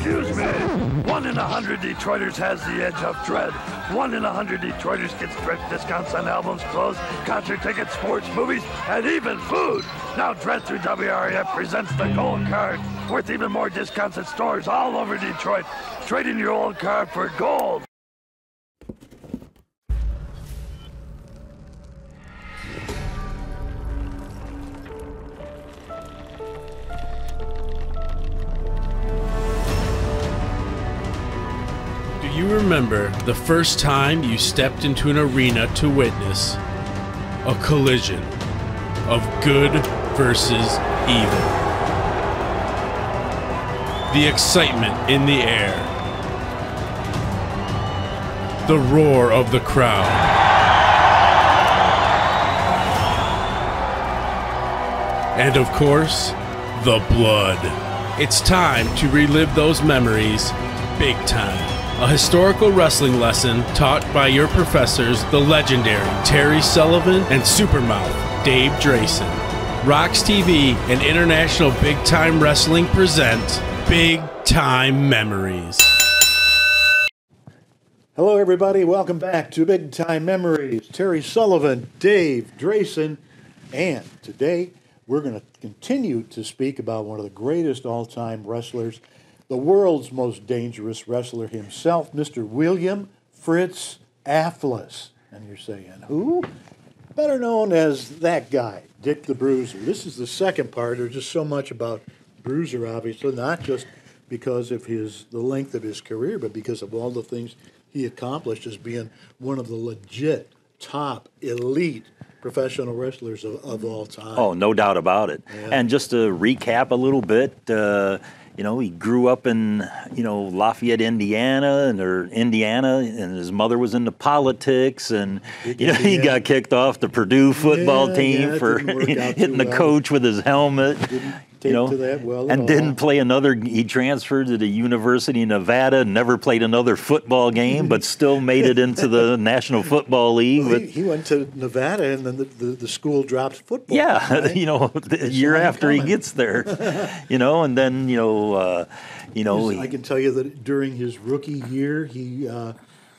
Excuse me. One in a hundred Detroiters has the edge of dread. One in a hundred Detroiters gets direct discounts on albums, clothes, concert tickets, sports, movies, and even food. Now Dread through WRF presents the Gold Card, worth even more discounts at stores all over Detroit. Trade in your old card for gold. You remember the first time you stepped into an arena to witness a collision of good versus evil? The excitement in the air, the roar of the crowd. And of course, the blood. It's time to relive those memories big time. A historical wrestling lesson taught by your professors, the legendary Terry Sullivan and Supermouth Dave Drason. RoX TV and International Big Time Wrestling present Big Time Memories. Hello, everybody. Welcome back to Big Time Memories. Terry Sullivan, Dave Drason, and today we're going to continue to speak about one of the greatest all time wrestlers, the world's most dangerous wrestler himself, Mr. William Fritz Afflis. And you're saying, who? Better known as that guy, Dick the Bruiser. This is the second part. There's just so much about Bruiser, obviously, not just because of his the length of his career, but because of all the things he accomplished as being one of the legit top elite professional wrestlers of, of all time. Oh, no doubt about it. Yeah. And just to recap a little bit, uh, you know, he grew up in, you know, Lafayette, Indiana, and or Indiana, and his mother was into politics, and you know, he Indiana. got kicked off the Purdue football Yeah, team yeah, for hitting the well. coach with his helmet. You know, well and didn't play another. He transferred to the University of Nevada, never played another football game, but still made it into the National Football League. Well, he, he went to Nevada, and then the, the, the school dropped football. yeah, right? you know, the year after he gets there, you know, and then you know, uh, you know, I he, can tell you that during his rookie year, he uh,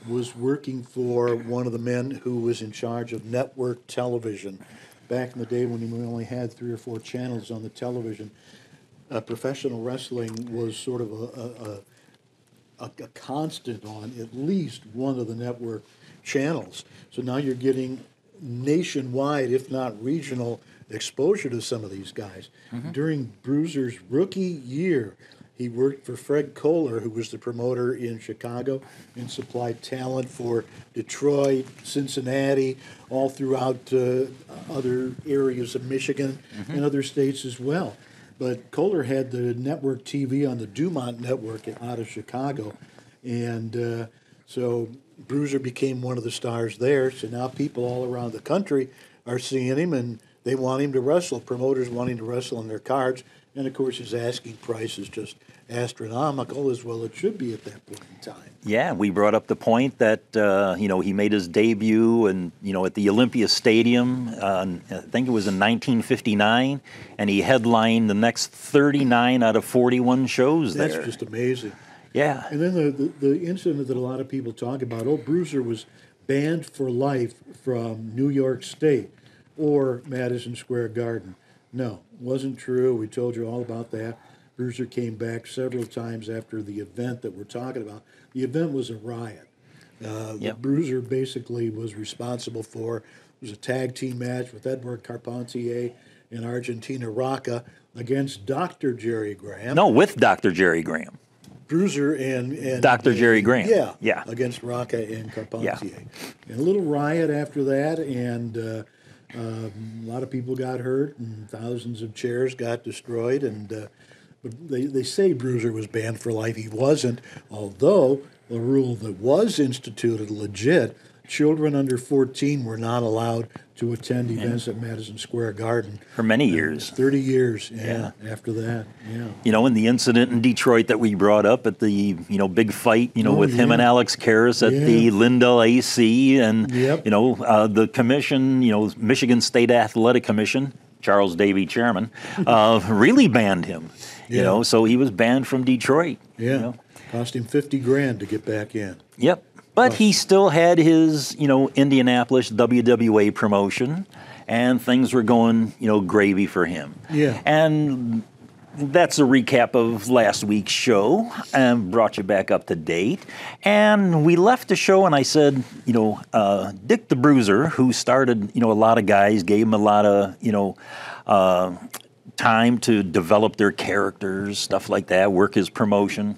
was working for one of the men who was in charge of network television. Back in the day when we only had three or four channels on the television, uh, professional wrestling was sort of a, a, a, a, a constant on at least one of the network channels. So now you're getting nationwide, if not regional, exposure to some of these guys. During Bruiser's rookie year, he worked for Fred Kohler, who was the promoter in Chicago and supplied talent for Detroit, Cincinnati, all throughout uh, other areas of Michigan and other states as well. But Kohler had the network TV on the Dumont network out of Chicago. And uh, so Bruiser became one of the stars there. So now people all around the country are seeing him and they want him to wrestle. Promoters want him to wrestle on their cards. And of course, his asking price is just astronomical, as well it should be at that point in time. yeah, we brought up the point that uh, you know he made his debut and you know at the Olympia Stadium. Uh, I think it was in 1959, and he headlined the next 39 out of 41 shows That's there. just amazing. yeah, And then the, the, the incident that a lot of people talk about oh, Bruiser was banned for life from New York State or Madison Square Garden. No, wasn't true. We told you all about that. Bruiser came back several times after the event that we're talking about. The event was a riot. Uh, Yep. Bruiser basically was responsible for it was a tag team match with Edward Carpentier and Argentina Rocca against Dr. Jerry Graham. no, with Dr. Jerry Graham. Bruiser and, and Dr. Jerry Graham. Yeah, Yeah. against Rocca and Carpentier. Yeah. And a little riot after that, and uh, um, a lot of people got hurt, and thousands of chairs got destroyed. And uh, but they they say Bruiser was banned for life. He wasn't, although the rule that was instituted legit. Children under 14 were not allowed to attend events at Madison Square Garden. For many years. 30 years, yeah, after that, yeah. You know, in the incident in Detroit that we brought up at the, you know, big fight, you know, Oh, with him and Alex Karras at the Yeah. Lindell AC, and Yep. you know, uh, the commission, you know, Michigan State Athletic Commission, Charles Davey chairman, uh, really banned him. You know, so he was banned from Detroit. Yeah. You know? Cost him 50 grand to get back in. Yep. But he still had his, you know, Indianapolis WWA promotion, and things were going, you know, gravy for him. Yeah. And that's a recap of last week's show and brought you back up to date. And we left the show, and I said, you know, uh, Dick the Bruiser, who started, you know, a lot of guys, gave him a lot of, you know, uh, time to develop their characters, stuff like that, work his promotion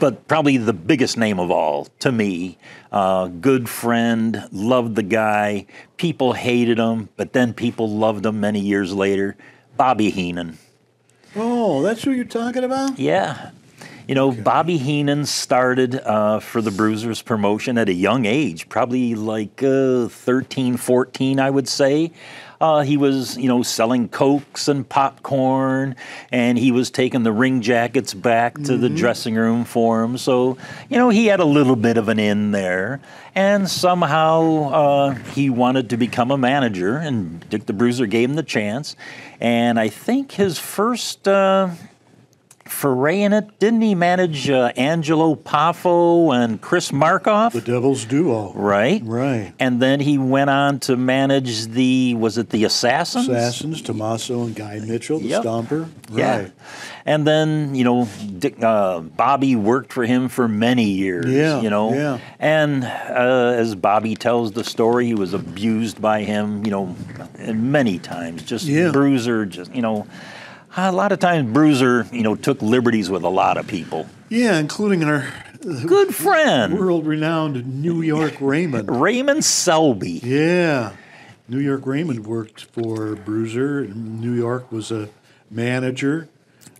but probably the biggest name of all to me. Uh, good friend, loved the guy. People hated him, but then people loved him many years later. Bobby Heenan. Oh, that's who you're talking about? Yeah. You know, Bobby Heenan started uh, for the Bruisers promotion at a young age, probably like uh, 13, 14, I would say. Uh, he was, you know, selling cokes and popcorn, and he was taking the ring jackets back to the dressing room for him. So, you know, he had a little bit of an in there, and somehow uh, he wanted to become a manager, and Dick the Bruiser gave him the chance. And I think his first. Uh, foray in it. Didn't he manage uh, Angelo Poffo and Chris Markoff? The Devil's Duo. right. Right. And then he went on to manage the was it the Assassins? Assassins, Tommaso and Guy Mitchell, the Yep. Stomper. Yeah. Right. And then you know Dick, uh, Bobby worked for him for many years. Yeah, You know. yeah. And uh, as Bobby tells the story, he was abused by him. You know, many times. Just Yeah. Bruiser. Just you know. A lot of times, Bruiser, you know, took liberties with a lot of people. Yeah, including our Good friend. world renowned New York Raymond. Raymond Selby. Yeah. New York Raymond worked for Bruiser. New York was a manager.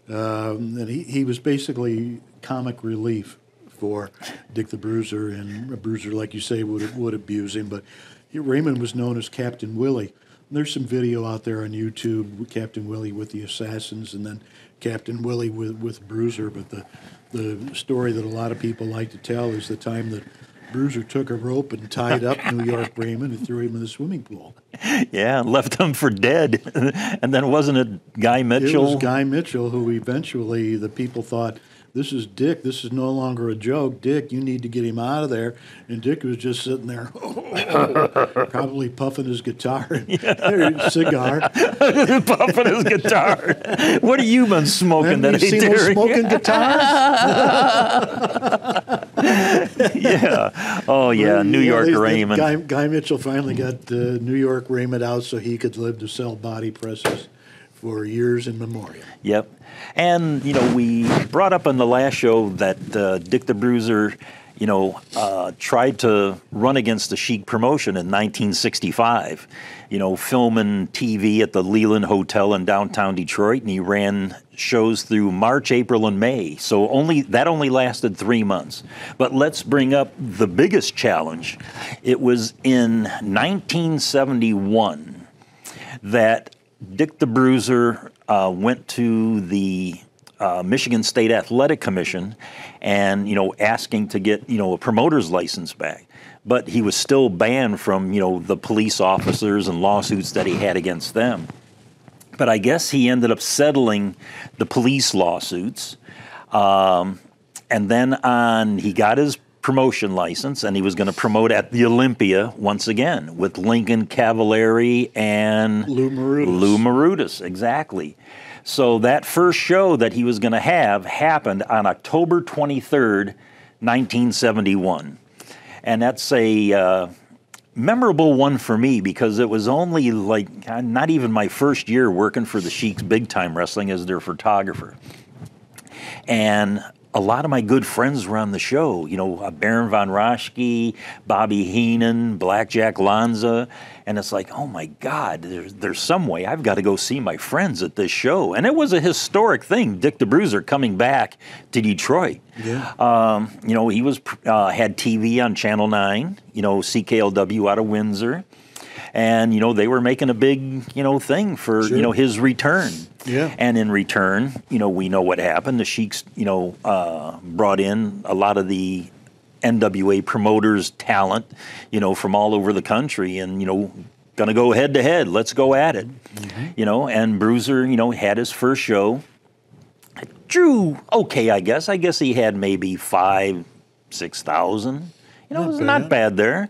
Um, and he, he was basically comic relief for Dick the Bruiser. And Bruiser, like you say, would, would abuse him. But Raymond was known as Captain Willie. There's some video out there on YouTube Captain Willie with the Assassins and then Captain Willie with, with Bruiser. But the, the story that a lot of people like to tell is the time that Bruiser took a rope and tied up New York Raymond and threw him in the swimming pool. Yeah, left him for dead. and then wasn't it Guy Mitchell? It was Guy Mitchell who eventually the people thought, this is Dick. This is no longer a joke. Dick, you need to get him out of there. And Dick was just sitting there, probably puffing his guitar, cigar. puffing his guitar. what have you been smoking Haven't that you seen smoking guitars? Yeah. Oh yeah, New Yeah, York Raymond. Guy, Guy Mitchell finally got uh, New York Raymond out so he could live to sell body presses for years in memoriam. Yep. And, you know, we brought up on the last show that uh, Dick the Bruiser, you know, uh, tried to run against the Sheik promotion in 1965, you know, filming TV at the Leland Hotel in downtown Detroit. And he ran shows through March, April, and May. So only that only lasted three months. But let's bring up the biggest challenge. It was in 1971 that Dick the Bruiser uh, went to the uh, Michigan State Athletic Commission and you know asking to get you know a promoter's license back, but he was still banned from you know the police officers and lawsuits that he had against them. But I guess he ended up settling the police lawsuits. Um, and then on, he got his promotion license and he was going to promote at the Olympia once again with Lincoln Cavallari and Lou Marutis. Lou Marutis, exactly. So that first show that he was going to have happened on October 23rd, 1971. And that's a uh, memorable one for me because it was only like not even my first year working for the Sheiks Big Time Wrestling as their photographer. And a lot of my good friends were on the show. You know, uh, Baron von Raschke, Bobby Heenan, Blackjack Lanza. And it's like, oh my God, there's, there's some way I've got to go see my friends at this show. And it was a historic thing, Dick the Bruiser coming back to Detroit. Yeah. Um, you know, he was uh, had TV on Channel 9, you know, CKLW out of Windsor. And, you know, they were making a big, you know, thing for, Sure. you know, his return. Yeah. And in return, you know, we know what happened. The Sheiks, you know, uh, brought in a lot of the NWA promoters' talent, you know, from all over the country, and you know, gonna go head to head. Let's go at it, you know. And Bruiser, you know, had his first show, drew okay, I guess. I guess he had maybe five, six thousand. You know, Not it was bad. not bad there.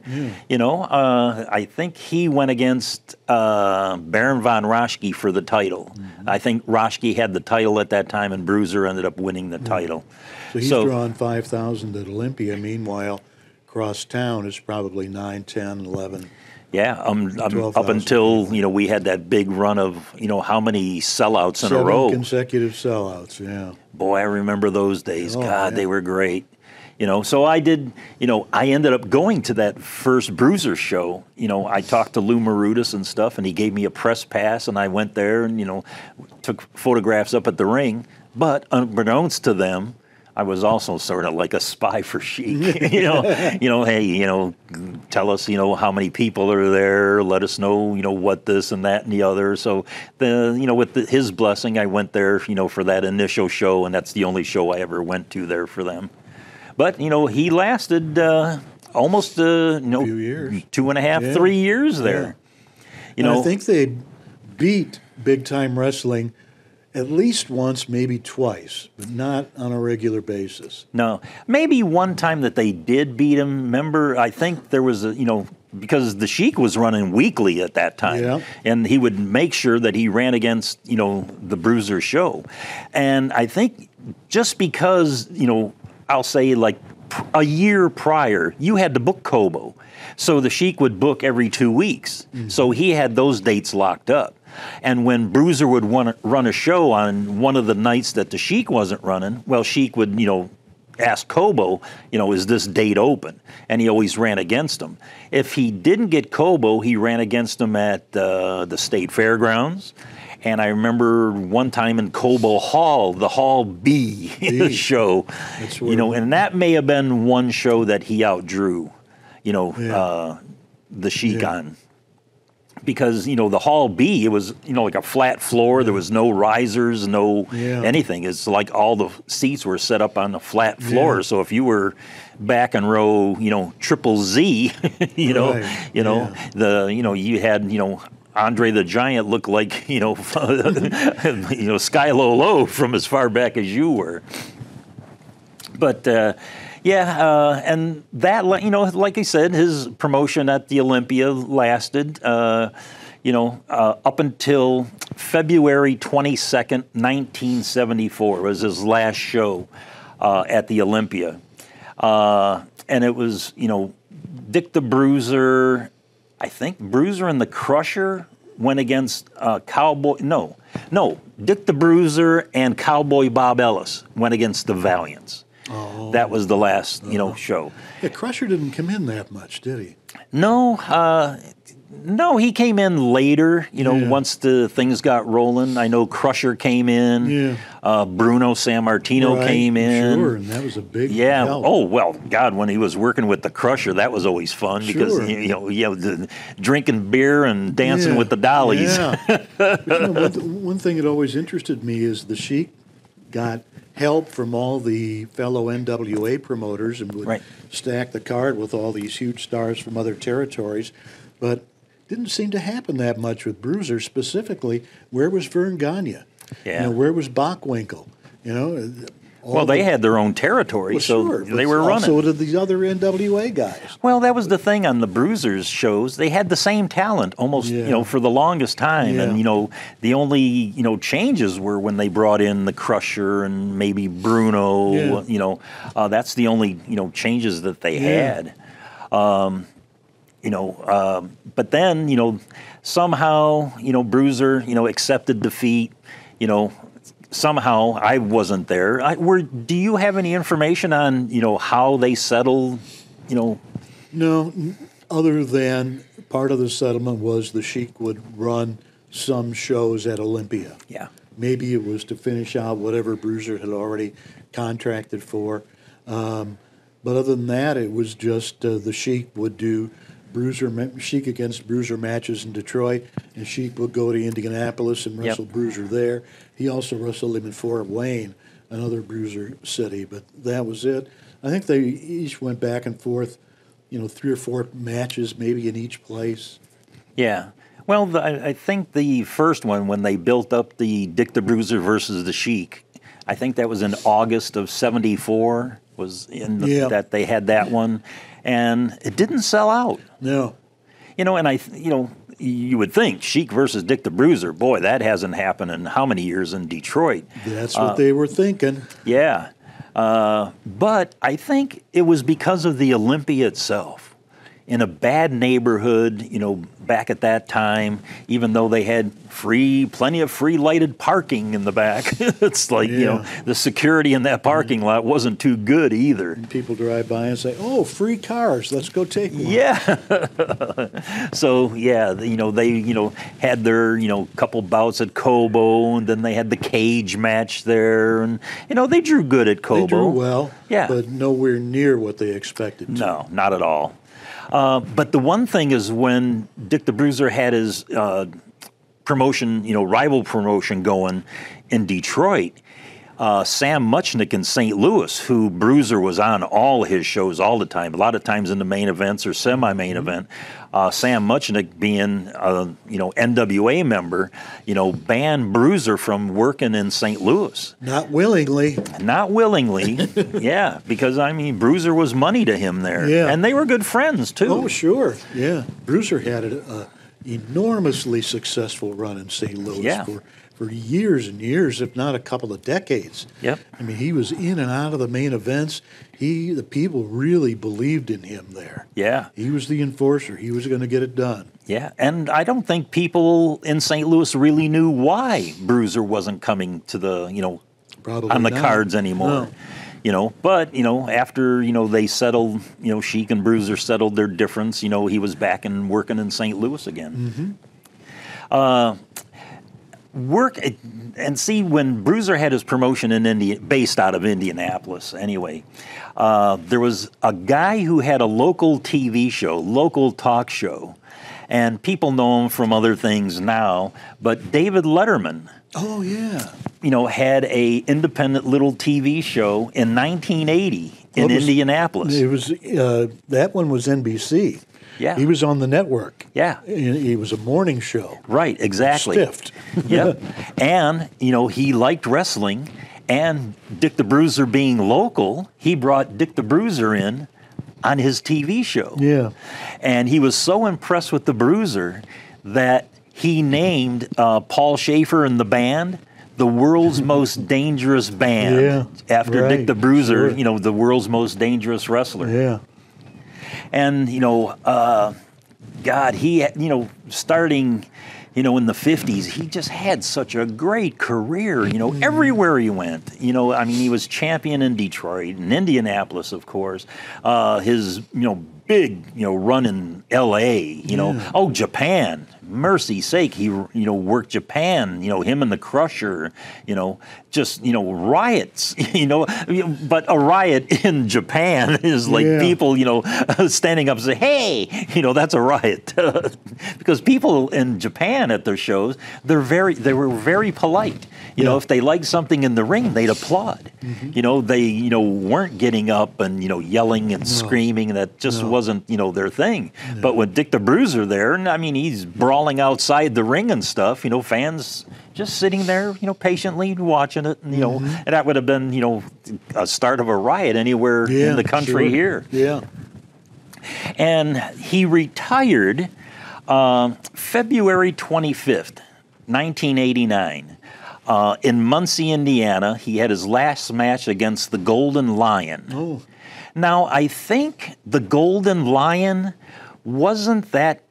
You know, uh, I think he went against uh, Baron von Raschke for the title. Mm-hmm. I think Raschke had the title at that time, and Bruiser ended up winning the title. So he's drawing 5,000 at Olympia. Meanwhile, cross town is probably 9, 10, 11. Yeah, um, um, up until you know we had that big run of you know how many sellouts in Seven a row. consecutive sellouts, yeah. Boy, I remember those days. Oh, God, yeah. they were great. You know, so I did. You know, I ended up going to that first Bruiser show. You know, I talked to Lou Marutis and stuff, and he gave me a press pass, and I went there and you know, took photographs up at the ring. But unbeknownst to them, I was also sort of like a spy for Sheik. you know, you know, hey, you know, tell us, you know, how many people are there. Let us know, you know, what this and that and the other. So the, you know, with the, his blessing, I went there, you know, for that initial show, and that's the only show I ever went to there for them. But you know, he lasted uh, almost, uh, you Few years. two and a half, Yeah. three years there. You And know, I think they beat big time wrestling at least once, maybe twice, but not on a regular basis. No, maybe one time that they did beat him. Remember, I think there was a you know because the Sheik was running weekly at that time, Yeah. and he would make sure that he ran against you know the Bruiser show, and I think just because you know I'll say like a year prior you had to book Cobo, so the Sheik would book every two weeks, so he had those dates locked up. And when Bruiser would run a show on one of the nights that the Sheik wasn't running, well, Sheik would, you know, ask Cobo, you know, is this date open? And he always ran against him. If he didn't get Cobo, he ran against him at uh, the state fairgrounds. And I remember one time in Cobo Hall, the Hall B, B. show, you know, and that may have been one show that he outdrew, you know, Yeah. uh, the Sheik Yeah. on because you know the hall B it was you know like a flat floor there was no risers no Yeah. anything it's like all the seats were set up on the flat floor Yeah. so if you were back in row you know triple Z you know Right, you know the you know you had you know Andre the Giant looked like you know you know Skylo Low from as far back as you were but uh, yeah, uh, and that you know, like I said, his promotion at the Olympia lasted. Uh, you know, uh, up until February 22nd, 1974 was his last show uh, at the Olympia. Uh, and it was, you know, Dick the Bruiser, I think Bruiser and the Crusher went against uh, Cowboy. No, no, Dick the Bruiser and Cowboy Bob Ellis went against the Valiants. Oh. That was the last, you know, show. Yeah, Crusher didn't come in that much, did he? No, uh, no, he came in later. You know, Yeah. once the things got rolling. I know Crusher came in. Yeah. Uh, Bruno Sammartino Right, came in. Sure, and that was a big Yeah. help. Oh well, God, when he was working with the Crusher, that was always fun because you know, you know, the, drinking beer and dancing Yeah, with the dollies. Yeah. But, you know, one, th- one thing that always interested me is the Sheik got help from all the fellow NWA promoters and would Right. stack the card with all these huge stars from other territories, but didn't seem to happen that much with Bruiser specifically. Where was Verne Gagne? Yeah. You know, where was Bockwinkel? You know, Well, they the- had their own territory, well, so sure, they were running. Also, did these other NWA guys? Well, that was the thing on the Bruisers shows. They had the same talent almost, you know, for the longest time. Yeah. And you know, the only you know changes were when they brought in the Crusher and maybe Bruno. Yeah. You know, uh, that's the only you know changes that they Yeah. had. Um, you know, um, but then you know, somehow you know Bruiser you know accepted defeat. You know. Somehow I wasn't there. I, were, do you have any information on you know how they settled? You know, No, other than part of the settlement was the Sheik would run some shows at Olympia. yeah. Maybe it was to finish out whatever Bruiser had already contracted for. Um, but other than that, it was just uh, the Sheik would do Bruiser Sheik against Bruiser matches in Detroit, and Sheik would go to Indianapolis and Yep. wrestle Bruiser there. He also wrestled him in Fort Wayne, another Bruiser city, but that was it. I think they each went back and forth, you know, three or four matches maybe in each place. Yeah. Well, the, I I think the first one, when they built up the Dick the Bruiser versus the Sheik, I think that was in August of '74. Was in the, Yeah. that they had that one, and it didn't sell out. No. You know, and I, you know, you would think Sheik versus Dick the Bruiser. Boy, that hasn't happened in how many years in Detroit? That's Uh, what they were thinking. Yeah. Uh, but I think it was because of the Olympia itself. In a bad neighborhood, you know, back at that time, even though they had free, plenty of free lighted parking in the back, it's like, you know, the security in that parking lot wasn't too good either. People drive by and say, "Oh, free cars. Let's go take one." Yeah. so yeah, you know they you know had their you know couple bouts at Cobo, and then they had the cage match there, and you know they drew good at Cobo. They drew well, Yeah. but nowhere near what they expected. To. No, not at all. Uh, but the one thing is when Dick the Bruiser had his uh, promotion, you know, rival promotion going in Detroit, uh, Sam Muchnick in St. Louis, who Bruiser was on all his shows all the time, a lot of times in the main events or semi-main event. Uh, Sam Muchnick being a you know NWA member, you know, banned Bruiser from working in St. Louis. Not willingly. Not willingly, yeah, because I mean, Bruiser was money to him there, Yeah. and they were good friends too. Oh, sure. Yeah. Bruiser had an uh, enormously successful run in St. Louis Yeah. for, for years and years, if not a couple of decades. Yep. I mean, he was in and out of the main events. He, the people really believed in him there. Yeah, He was the enforcer. He was going to get it done. yeah, and I don't think people in St. Louis really knew why Bruiser wasn't coming to the you know Probably on the not. cards anymore. No. You know, but you know, after you know they settled, you know, Sheik and Bruiser settled their difference. You know, he was back and working in St. Louis again. Uh, work and see when Bruiser had his promotion in India, based out of Indianapolis. Anyway, uh, there was a guy who had a local TV show, local talk show, and people know him from other things now. But David Letterman Oh, yeah. you know, had a independent little TV show in 1980 in was- Indianapolis. It was uh, that one was NBC. Yeah. He was on the network. Yeah. He was a morning show. right, exactly. Stiffed. yep. And, you know, he liked wrestling and Dick the Bruiser being local, he brought Dick the Bruiser in on his TV show. Yeah. And he was so impressed with the Bruiser that he named uh, Paul Shaffer and the band the world's most dangerous band Yeah, after Dick the Bruiser, sure. you know, the world's most dangerous wrestler. Yeah. And, you know, uh, God, he, you know, starting, you know, in the 50s, he just had such a great career, you know, everywhere he went. You know, I mean, he was champion in Detroit and Indianapolis, of course. Uh, his, you know, big, you know, run in L.A., you know, oh, Japan. Mercy sake, he you know worked Japan, you know him and the Crusher, you know just you know riots, you know, but a riot in Japan is like Yeah. people you know standing up and say, hey, you know that's a riot, because people in Japan at their shows they're very they were very polite. You know, if they liked something in the ring, they'd applaud. Mm-hmm. You know, they you know weren't getting up and you know yelling and screaming. That just wasn't you know their thing. But with Dick the Bruiser there, and I mean he's brawling outside the ring and stuff. You know, fans just sitting there, you know, patiently watching it. And, you know, Mm-hmm. and that would have been you know a start of a riot anywhere Yeah. in the country sure. here Yeah. and he retired uh, February 25th, 1989. Uh, in Muncie, Indiana, he had his last match against the Golden Lion. Oh. Now, I think the Golden Lion wasn't that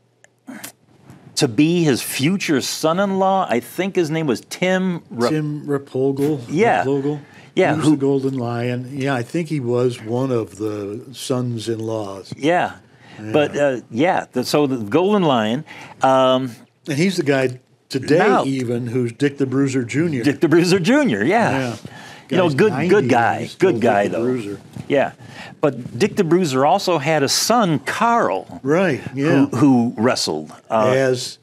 to be his future son-in-law. I think his name was Tim. Ra- Tim Rapogel. Yeah. Rapogel. Yeah, was who- the Golden Lion. Yeah, I think he was one of the sons-in-laws. yeah, but uh, yeah. The, so the Golden Lion. Um, And he's the guy today, Now- even who's Dick the Bruiser Jr. Dick the Bruiser Jr. Yeah. Yeah. You know, good 90 good guy, good guy Dick the though. Bruiser. Yeah, but Dick the Bruiser also had a son, Carl, Right. Yeah. who, who wrestled. Uh, As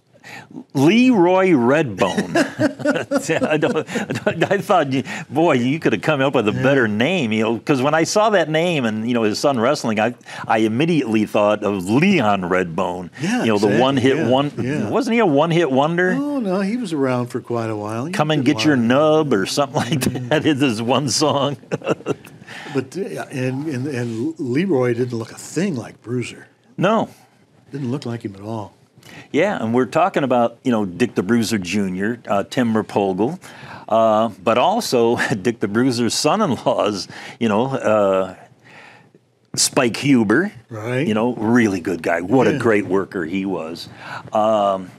Leroy Redbone. I, don't- I thought, boy, you could have come up with a better name, you know, because when I saw that name and you know his son wrestling, I I immediately thought of Leon Redbone. Yeah, you know the one hit yeah, one. yeah. Wasn't he a one hit wonder? Oh no, he was around for quite a while. He Come and get your nub or something like that. his one song. But uh, and, and and Leroy didn't look a thing like Bruiser. No, Didn't look like him at all. Yeah, and we're talking about you know Dick the Bruiser Jr., uh, Tim Merpogel, uh, but also Dick the Bruiser's son-in-law's you know uh, Spike Huber, Right. You know, really good guy. What a great worker he was. Um,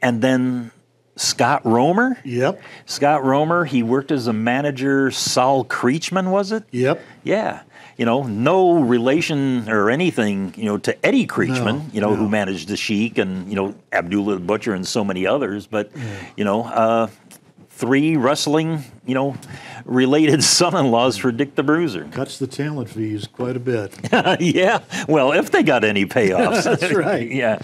and then Scott Romer. Yep. Scott Romer, he worked as a manager. Saul Creechman, was it? Yep. Yeah. You know, no relation or anything, you know, to Eddie Creatchman, No, you know, who managed the Sheik and, you know, Abdullah the Butcher and so many others. But, you know, uh, three wrestling, you know, related son in laws for Dick the Bruiser. Cuts the talent fees quite a bit. yeah. Well, if they got any payoffs. That's right. yeah.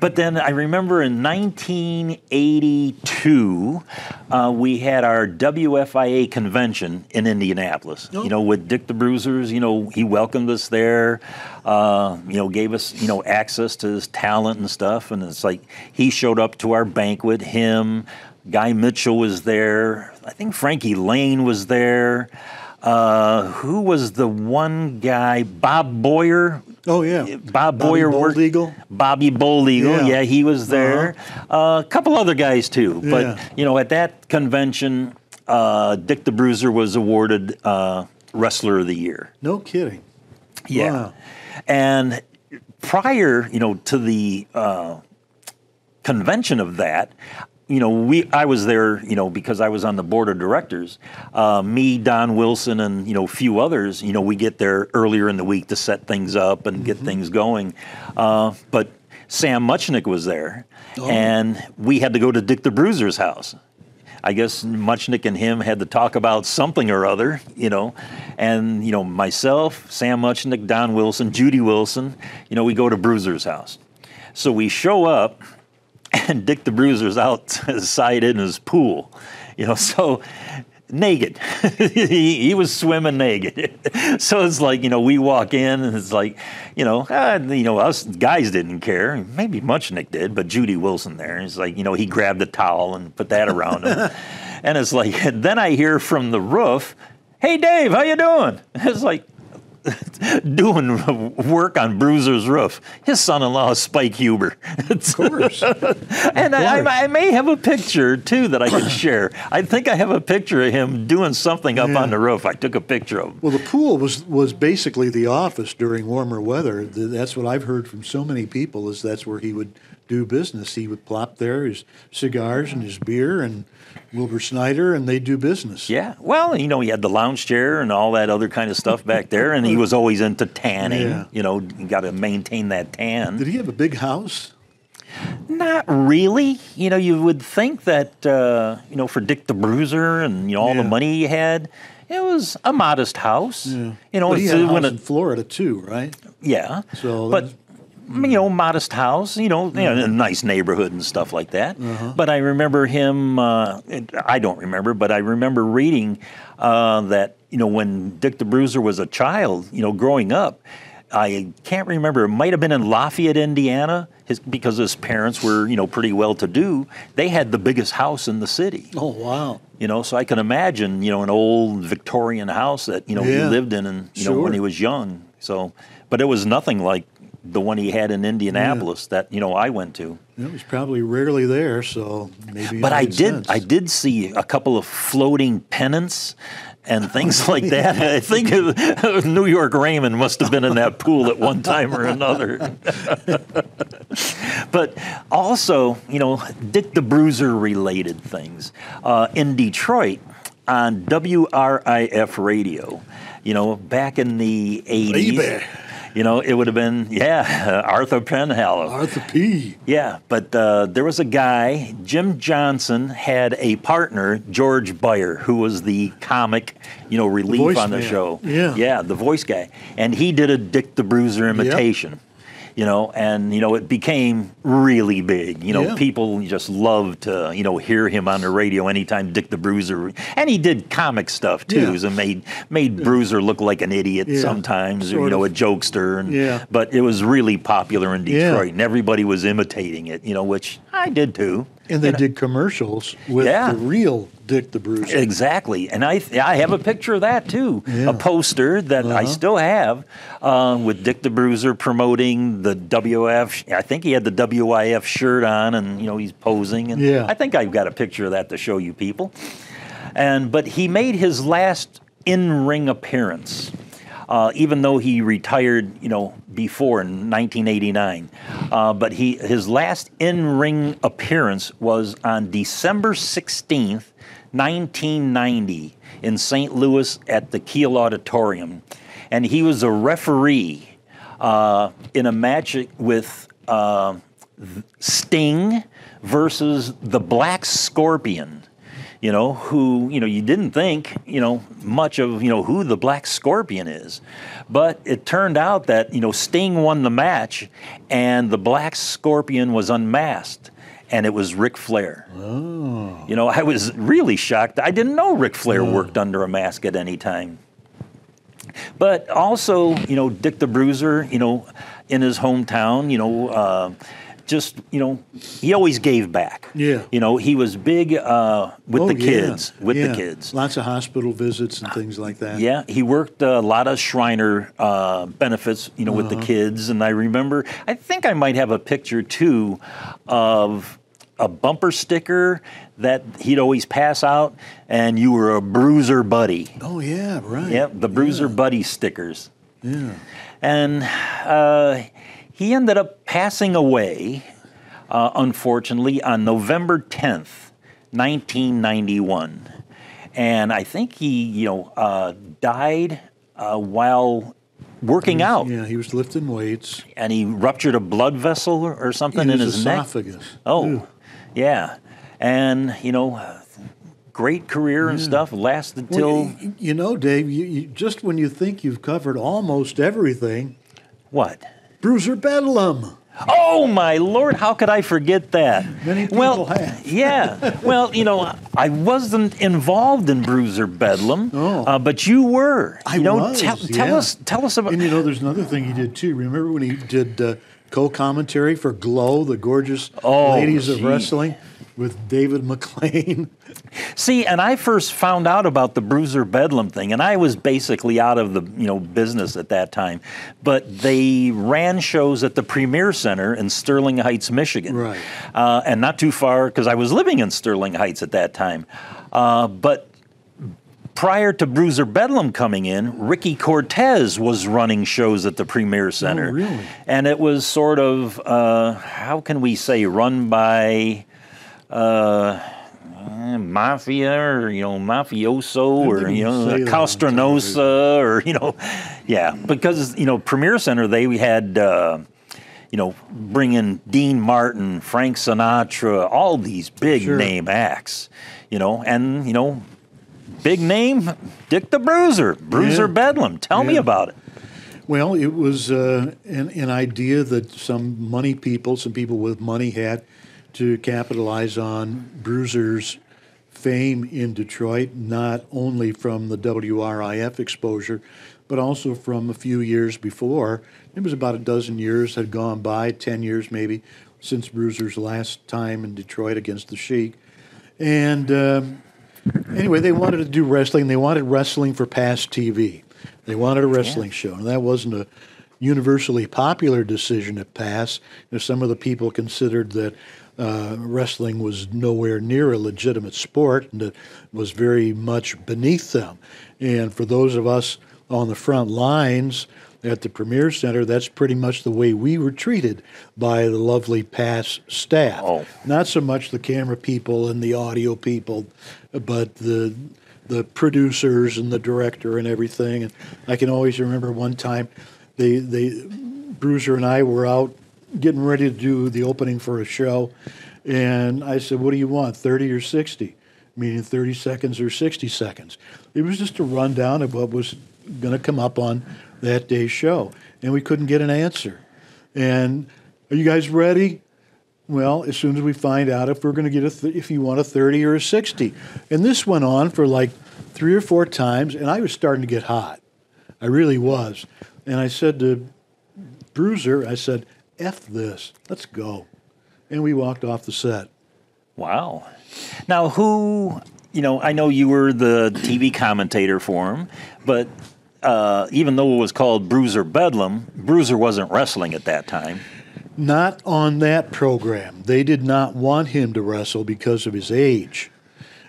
But then I remember in 1982, uh, we had our WFIA convention in Indianapolis. You know, with Dick the Bruisers, you know, he welcomed us there, uh, you know, gave us, you know, access to his talent and stuff. And it's like he showed up to our banquet, him, Guy Mitchell was there, I think Frankie Lane was there. Uh, who was the one guy? Bob Boyer. Oh yeah. Bob Bobby Boyer worked. Eagle? Bobby Bold Eagle, yeah. Yeah. he was there. Uh, a couple other guys too. But you know, at that convention, uh, Dick the Bruiser was awarded uh, Wrestler of the Year. No kidding. Yeah. Wow. And prior, you know, to the uh, convention of that, you know, we I was there, you know, because I was on the board of directors. Uh, me, Don Wilson, and you know, a few others. You know, we get there earlier in the week to set things up and get things going. Uh, but Sam Muchnick was there, and we had to go to Dick the Bruiser's house. I guess Muchnick and him had to talk about something or other, you know. And, you know, myself, Sam Muchnick, Don Wilson, Judy Wilson, you know, we go to Bruiser's house. So we show up, and Dick the Bruiser's outside in his pool, you know, so naked. he, he was swimming naked. so it's like, you know, we walk in and it's like, you know, uh, you know, us guys didn't care. Maybe Muchnick did, but Judy Wilson there. It's like, you know, he grabbed a towel and put that around him. and it's like, then I hear from the roof, hey, Dave, how you doing? It's like, doing work on Bruiser's roof. His son-in-law is Spike Huber. Of course. And I, I may have a picture too that I can share. I think I have a picture of him doing something up Yeah. on the roof. I took a picture of him. Well, the pool was was basically the office during warmer weather. That's what I've heard from so many people. Is that's where he would do business. He would plop there his cigars and his beer and Wilbur Snyder, and they do business. Yeah. Well, you know, he had the lounge chair and all that other kind of stuff back there, and he was always into tanning. Yeah. You know, you got to maintain that tan. Did he have a big house? Not really. You know, you would think that uh, you know for Dick the Bruiser and you know all the money he had, it was a modest house. You know, But he had a house it- in Florida too, right? Yeah. So but you know, modest house, you know, you know, a nice neighborhood and stuff like that. But I remember him. Uh, I don't remember, but I remember reading uh, that you know when Dick the Bruiser was a child, you know, growing up. I can't remember. It might have been in Lafayette, Indiana, his, because his parents were, you know, pretty well to do. They had the biggest house in the city. Oh wow! You know, so I can imagine, you know, an old Victorian house that you know he lived in, and you know when he was young. So, but it was nothing like the one he had in Indianapolis that you know I went to. It was probably rarely there, so maybe. But I did, sense. I did see a couple of floating pennants and things like that. I think New York Raymond must have been in that pool at one time or another. but also, you know, Dick the Bruiser related things uh, in Detroit on WRIF radio. You know, back in the eighties. Baby. You know, it would have been yeah, Arthur Penhallow. Arthur P. Yeah, but uh, there was a guy, Jim Johnson had a partner, George Baier, who was the comic, you know, relief voice on the man. show. Yeah. Yeah, the voice guy. And he did a Dick the Bruiser imitation. You know, and you know it became really big. You know, Yeah. people just loved to you know hear him on the radio anytime Dick the Bruiser, and he did comic stuff too, Yeah. so made made Bruiser look like an idiot Yeah, sometimes, or, you know, of. a jokester, and Yeah. but it was really popular in Yeah. Detroit, and everybody was imitating it, you know, which I did too. And they did commercials with Yeah. the real Dick the Bruiser. Exactly, and I I have a picture of that too, Yeah. a poster that I Uh-huh. still have uh, with Dick the Bruiser promoting the WF. I think he had the WIF shirt on, and you know he's posing, and Yeah. I think I've got a picture of that to show you people. And but he made his last in-ring appearance. Uh, even though he retired, you know, before in 1989, uh, but he his last in-ring appearance was on December 16th, 1990, in St. Louis at the Kiel Auditorium, and he was a referee uh, in a match with uh, Sting versus the Black Scorpion you know, who, you know, you didn't think, you know, much of, you know, who the Black Scorpion is. But it turned out that, you know, Sting won the match and the Black Scorpion was unmasked. And it was Ric Flair. Oh. You know, I was really shocked. I didn't know Ric Flair worked under a mask at any time. But also, you know, Dick the Bruiser, you know, in his hometown, you know, uh, just, you know, he always gave back. Yeah. You know, he was big uh, with Oh, the yeah, kids, with yeah. the kids. Lots of hospital visits and things like that. Yeah, he worked a lot of Shriner uh, benefits, you know, with Uh-huh. the kids. And I remember, I think I might have a picture too of a bumper sticker that he'd always pass out, and you were a bruiser buddy. Oh yeah, right. Yep, the Bruiser Yeah. Buddy stickers. Yeah. And uh, he ended up passing away, uh, unfortunately, on November 10th, 1991. And I think he, you know, uh, died uh, while working out. Yeah, he was lifting weights. And he ruptured a blood vessel or, something in in his his neck. esophagus. Oh, Ew. yeah. And, you know, great career and stuff, lasted Well, till you know, Dave, you, you, just when you think you've covered almost everything, what? Bruiser Bedlam. Oh my lord, how could I forget that? Many people well, have. yeah. Well, you know, I wasn't involved in Bruiser Bedlam, Oh. uh, but you were. I you know, was, tell, tell yeah. us, tell us about. And you know, there's another thing he did too. Remember when he did uh, co-commentary for Glow, the gorgeous Oh, ladies of wrestling, with David McLane? See, and I first found out about the Bruiser Bedlam thing, and I was basically out of the you know business at that time. But they ran shows at the Premier Center in Sterling Heights, Michigan, Right. uh, and not too far because I was living in Sterling Heights at that time. Uh, but prior to Bruiser Bedlam coming in, Ricky Cortez was running shows at the Premier Center, Oh, really? and it was sort of uh, how can we say run by. Uh, eh, mafia or you know mafioso or you know say Castronosa or you know yeah because you know Premier Center they had uh, you know bring in Dean Martin Frank Sinatra all these big Sure. name acts you know and you know big name Dick the Bruiser Bruiser Yeah. Bedlam tell me about it Well, it was uh, an, an idea that some money people, some people with money had to capitalize on Bruiser's fame in Detroit, not only from the WRIF exposure, but also from a few years before. It was about a dozen years had gone by, 10 years maybe, since Bruiser's last time in Detroit against the Sheik. And um, anyway, they wanted to do wrestling. They wanted wrestling for PASS TV. They wanted a wrestling show, and that wasn't a universally popular decision at PASS. You know, some of the people considered that uh, wrestling was nowhere near a legitimate sport and it was very much beneath them. And for those of us on the front lines at the Premier Center, that's pretty much the way we were treated by the lovely PASS staff. Oh. Not so much the camera people and the audio people, but the the producers and the director and everything. And I can always remember one time, they they Bruiser and I were out getting ready to do the opening for a show, and I said, "What do you want, 30 or 60?" Meaning 30 seconds or 60 seconds. It was just a rundown of what was going to come up on that day's show, and we couldn't get an answer. And are you guys ready? Well, as soon as we find out if we're going to get a th- if you want a 30 or a 60. And this went on for like three or four times, and I was starting to get hot. I really was. And I said to Bruiser, I said, F this, let's go. And we walked off the set. Wow. Now, who, you know, I know you were the TV commentator for him, but uh, even though it was called Bruiser Bedlam, Bruiser wasn't wrestling at that time. Not on that program. They did not want him to wrestle because of his age.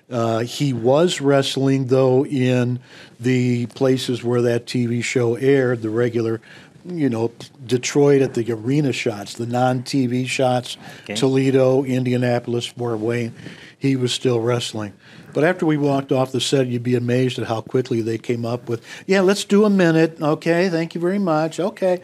Uh, he was wrestling, though, in the places where that TV show aired, the regular, you know, Detroit at the arena shots, the non TV shots, Okay. Toledo, Indianapolis, Fort Wayne. He was still wrestling. But after we walked off the set, you'd be amazed at how quickly they came up with, yeah, let's do a minute. Okay, thank you very much. Okay.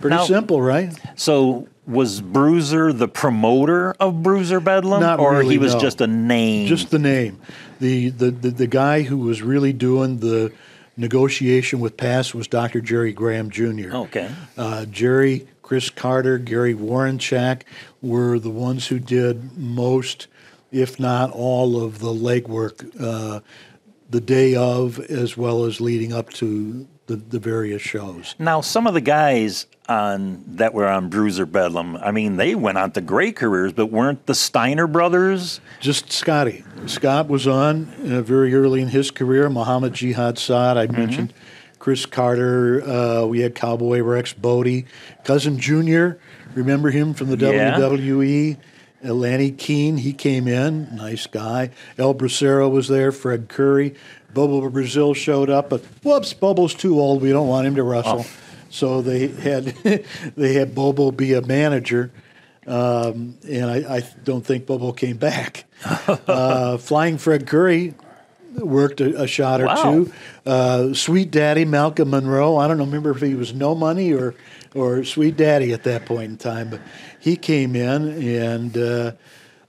Pretty Now- simple, right? So, was Bruiser the promoter of Bruiser Bedlam? Not or really, he was no. just a name? Just the name. The, the, the, the guy who was really doing the negotiation with Pass was Dr. Jerry Graham Jr. Okay. Uh, Jerry, Chris Carter, Gary Warrenchak were the ones who did most, if not all, of the legwork uh, the day of, as well as leading up to the, the various shows. Now, some of the guys on that were on Bruiser Bedlam, I mean, they went on to great careers, but weren't the Steiner brothers? Just Scotty. Scott was on uh, very early in his career. Muhammad Jihad Saad, I mentioned. Chris Carter. Uh, we had Cowboy Rex Bodie. Cousin Junior, remember him from the Yeah. WWE? Lanny Keene, he came in. Nice guy. El Bracero was there. Fred Curry. Bobo Brazil showed up, but whoops, Bobo's too old. We don't want him to wrestle. So they had they had Bobo be a manager, um, and I, I don't think Bobo came back. uh, Flying Fred Curry worked a, a shot or Wow. two. Uh, Sweet Daddy Malcolm Monroe. I don't know, remember if he was no money or or Sweet Daddy at that point in time, but he came in and. Uh,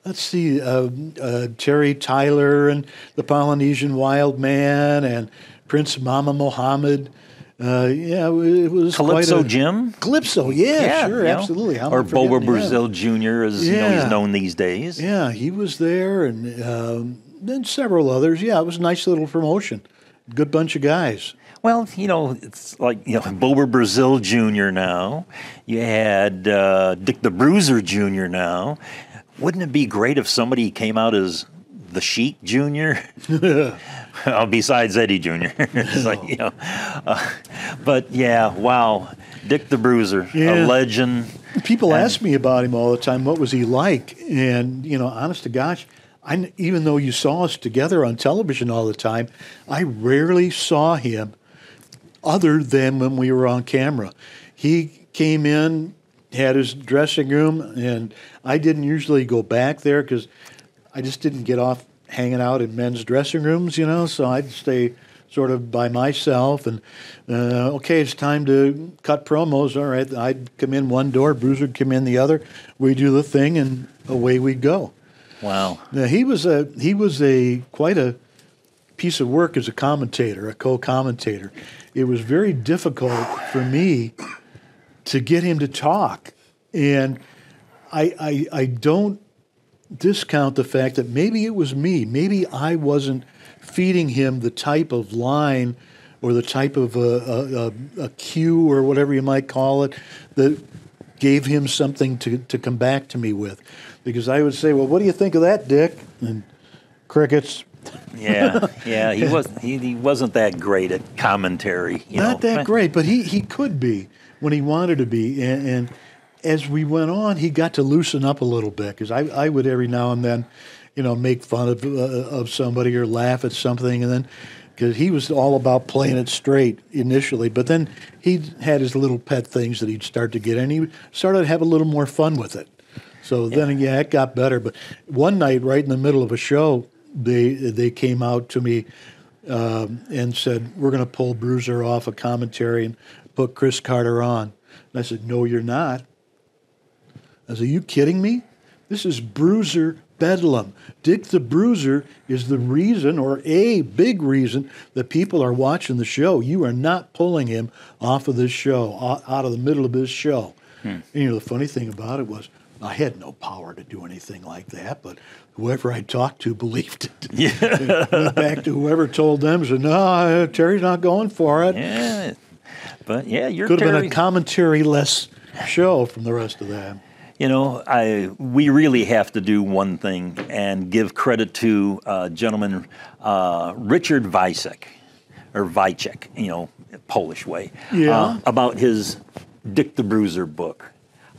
Let's see, uh, uh, Terry Tyler and the Polynesian Wild Man and Prince Mama Mohammed. Uh, yeah, it was quite Calypso a, Jim? Calypso, yeah, sure, you know, absolutely. Or Bobo? Brazil Jr., as you know he's known these days. Yeah, he was there, and um, then several others. Yeah, it was a nice little promotion. Good bunch of guys. Well, you know, it's like you know Bobo Brazil Jr. Now, you had uh, Dick the Bruiser Jr. Now. Wouldn't it be great if somebody came out as the Sheik Jr. Besides Eddie Jr. it's like you know, uh, but yeah, wow, Dick the Bruiser, Yeah. a legend. People ask me about him all the time. What was he like? And you know, honest to gosh, I even though you saw us together on television all the time, I rarely saw him other than when we were on camera. He came in, had his dressing room, and I didn't usually go back there because I just didn't get off hanging out in men's dressing rooms, you know. So I'd stay sort of by myself, and uh, okay, it's time to cut promos. All right, I'd come in one door, Bruiser'd come in the other. We do the thing, and away we'd go. Wow. Now he was a he was a quite a piece of work as a commentator, a co-commentator. It was very difficult for me to get him to talk, and I I, I don't discount the fact that maybe it was me. Maybe I wasn't feeding him the type of line or the type of a, a, a, a cue or whatever you might call it that gave him something to, to come back to me with. Because I would say, well, what do you think of that, Dick? And crickets. Yeah, yeah, he was he, he wasn't that great at commentary. You Not know. that great, but he, he could be when he wanted to be. And, and as we went on, he got to loosen up a little bit because I, I would every now and then, you know, make fun of, uh, of somebody or laugh at something. And then, because he was all about playing it straight initially, but then he had his little pet things that he'd start to get, and he started to have a little more fun with it. So then, yeah, it got better. But one night, right in the middle of a show, they they came out to me um, and said, "We're going to pull Bruiser off a commentary and put Chris Carter on." And I said, "No, you're not." I said, "Are you kidding me? This is Bruiser Bedlam. Dick the Bruiser is the reason, or a big reason, that people are watching the show. You are not pulling him off of this show, out of the middle of this show." you know, the funny thing about it was I had no power to do anything like that, but whoever I talked to believed it. Yeah. Went back to whoever told them, said, no, Terry's not going for it. Yeah. But yeah, you're Could have been a commentary less show from the rest of that. You know, I we really have to do one thing and give credit to uh, gentleman uh, Richard Vicek, or Vicek, you know, Polish way, Yeah. uh, about his Dick the Bruiser book.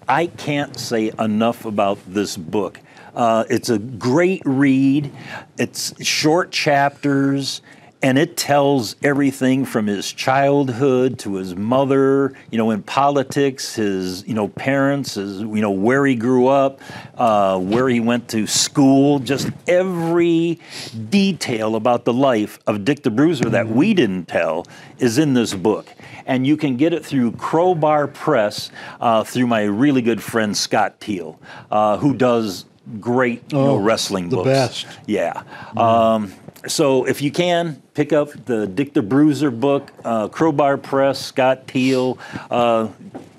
I can't say enough about this book. Uh, it's a great read. It's short chapters, and it tells everything from his childhood to his mother, you know, in politics, his, you know, parents, his, you know, where he grew up, uh, where he went to school, just every detail about the life of Dick the Bruiser that we didn't tell is in this book. And you can get it through Crowbar Press uh, through my really good friend Scott Teal, uh, who does great you know, Oh, wrestling the books. best. Yeah. Um, so if you can, pick up the Dick the Bruiser book, uh, Crowbar Press, Scott Teal. Uh,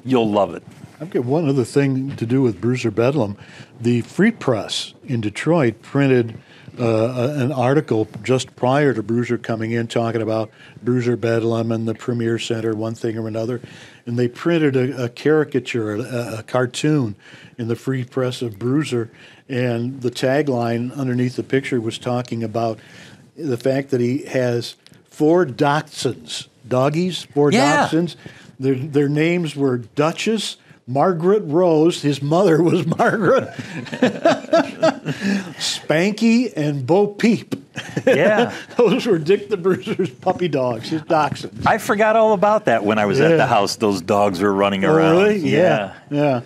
you'll love it. I've got one other thing to do with Bruiser Bedlam. The Free Press in Detroit printed uh, a- an article just prior to Bruiser coming in talking about Bruiser Bedlam and the Premier Center, one thing or another. And they printed a, a caricature, a, a cartoon in the Free Press of Bruiser. And the tagline underneath the picture was talking about the fact that he has four dachshunds, doggies, four Yeah. dachshunds. Their, their names were Duchess, Margaret Rose, his mother was Margaret, Spanky, and Bo Peep. Yeah. Those were Dick the Bruiser's puppy dogs, his dachshunds. I forgot all about that when I was at the house. Those dogs were running Oh, around. really? Yeah. Yeah.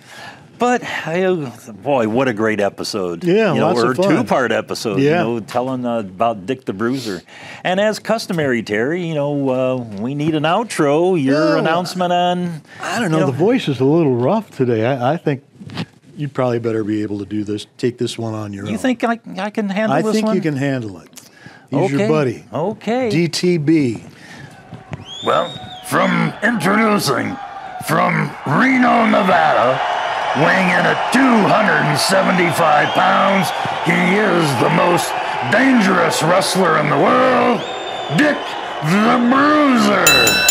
But I, boy, what a great episode! Yeah, you know, lots or of fun. two-part episode. Yeah. you know, telling uh, about Dick the Bruiser. And as customary, Terry, you know, uh, we need an outro. Your Yeah. announcement on. I don't know. you the voice is a little rough today. I, I think you'd probably better be able to do this. Take this one on your You own. You think I, I can handle this? I this think one? you can handle it. He's okay. your buddy. Okay. DTB. Well, from introducing from Reno, Nevada, weighing in at 275 pounds, he is the most dangerous wrestler in the world, Dick the Bruiser.